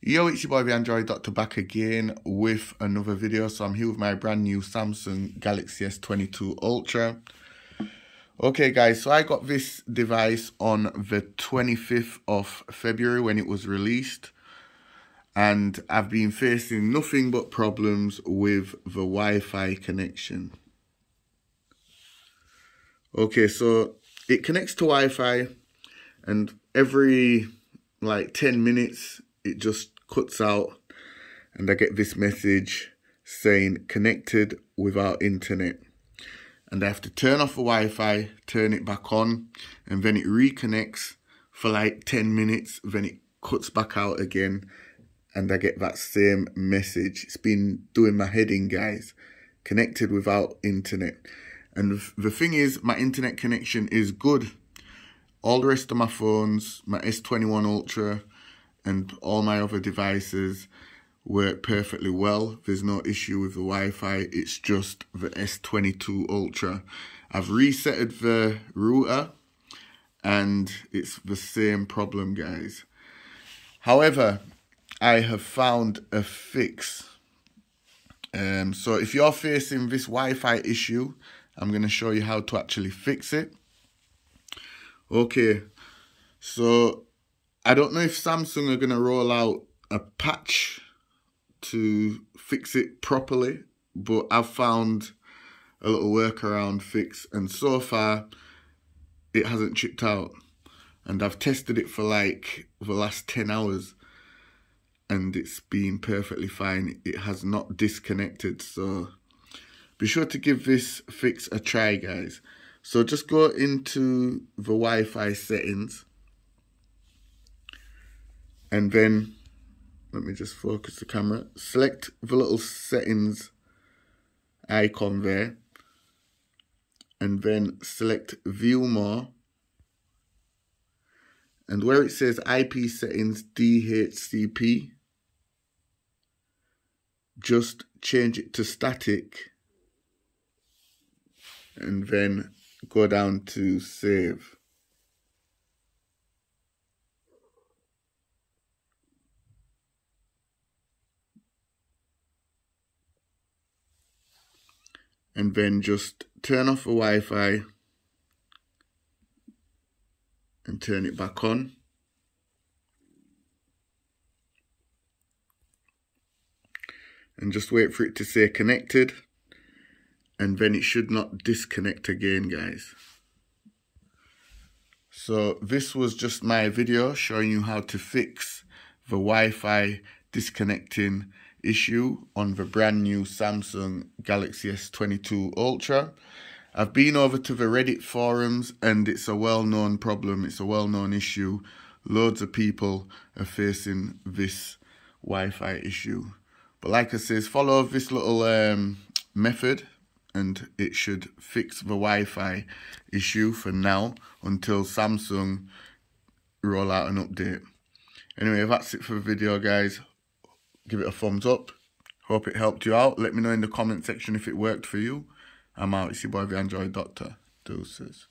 Yo, it's your boy the Android Doctor back again with another video. So I'm here with my brand new Samsung Galaxy S22 Ultra. Okay guys, so I got this device on the 25th of February when it was released. And I've been facing nothing but problems with the Wi-Fi connection. Okay, so it connects to Wi-Fi and every like 10 minutes it just cuts out and I get this message saying connected without internet and I have to turn off the Wi-Fi, turn it back on and then it reconnects for like 10 minutes then it cuts back out again and I get that same message. It's been doing my head in guys. Connected without internet. And the thing is my internet connection is good. All the rest of my phones, my S21 Ultra, and all my other devices work perfectly well. There's no issue with the Wi-Fi. It's just the S22 Ultra. I've resetted the router and it's the same problem, guys. However, I have found a fix. Um, so if you're facing this Wi-Fi issue, I'm going to show you how to actually fix it. Okay, so I don't know if Samsung are going to roll out a patch to fix it properly, but I've found a little workaround fix and so far it hasn't chipped out. And I've tested it for like the last 10 hours and it's been perfectly fine. It has not disconnected, so be sure to give this fix a try, guys. So just go into the Wi-Fi settings and then let me just focus the camera. Select the little settings icon there. And then select view more. And where it says IP settings DHCP just change it to static. And then go down to save and then just turn off the Wi-Fi and turn it back on. And just wait for it to say connected and then it should not disconnect again guys. So this was just my video showing you how to fix the Wi-Fi disconnecting issue on the brand new Samsung Galaxy S22 Ultra. I've been over to the Reddit forums and it's a well-known problem, it's a well-known issue. Loads of people are facing this Wi-Fi issue. But like I says, follow this little um, method and it should fix the Wi-Fi issue for now until Samsung roll out an update. Anyway, that's it for the video, guys give it a thumbs up. Hope it helped you out. Let me know in the comment section if it worked for you. I'm out. It's your boy, the Android Doctor. Deuces.